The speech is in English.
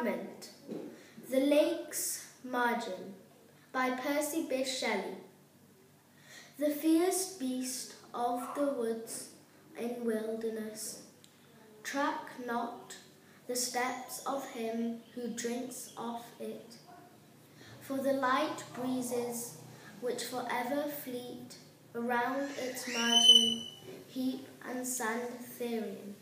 Fragment The Lake's Margin by Percy Bysshe Shelley. The fierce beast of the woods and wilderness, track not the steps of him who drinks off it. For the light breezes which forever fleet around its margin heap and sand Therian.